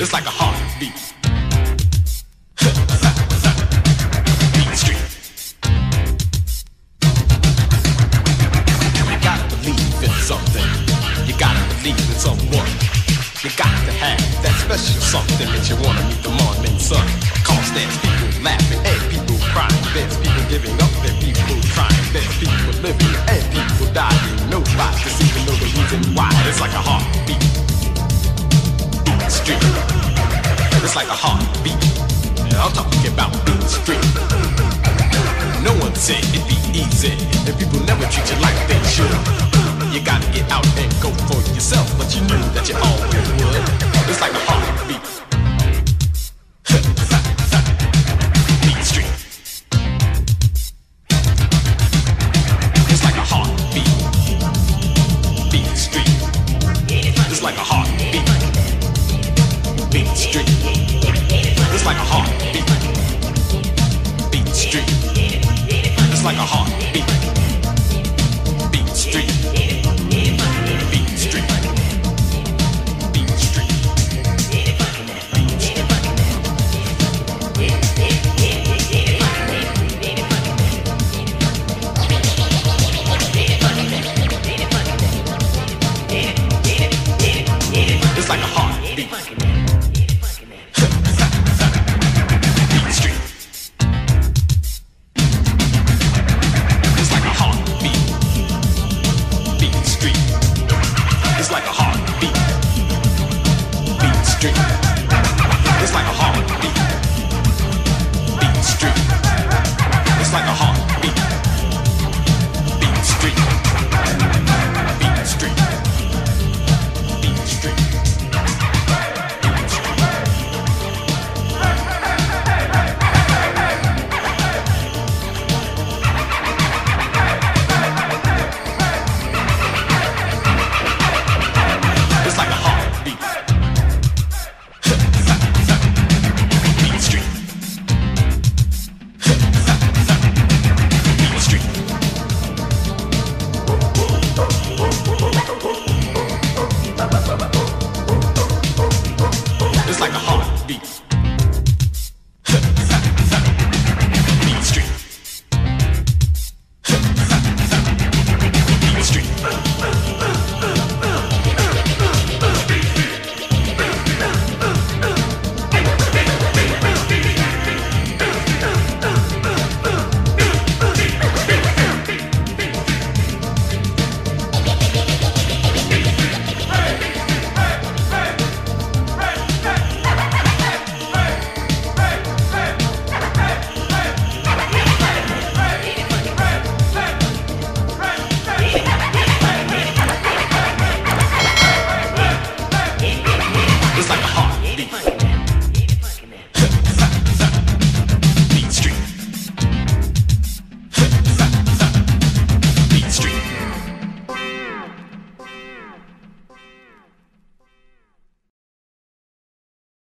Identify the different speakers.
Speaker 1: It's like a heartbeat. Beat street. You gotta believe in something. You gotta believe in someone. You got to have that special something that you wanna meet the morning sun. Cause there's people laughing and people crying. There's people giving up and people trying. There's people living and people dying. Nobody's even know the reason why. It's like a heart. It's like a heartbeat. I'm talking about beat street. No one said it'd be easy, and people never treat you like they should. You gotta get out and go for yourself, but you knew that you always It's like a heartbeat. Beat Street. It's like a heartbeat. Beat Street. It's like a heartbeat. Beat Street. It's like a heartbeat. Beat Street. It's like a. beef.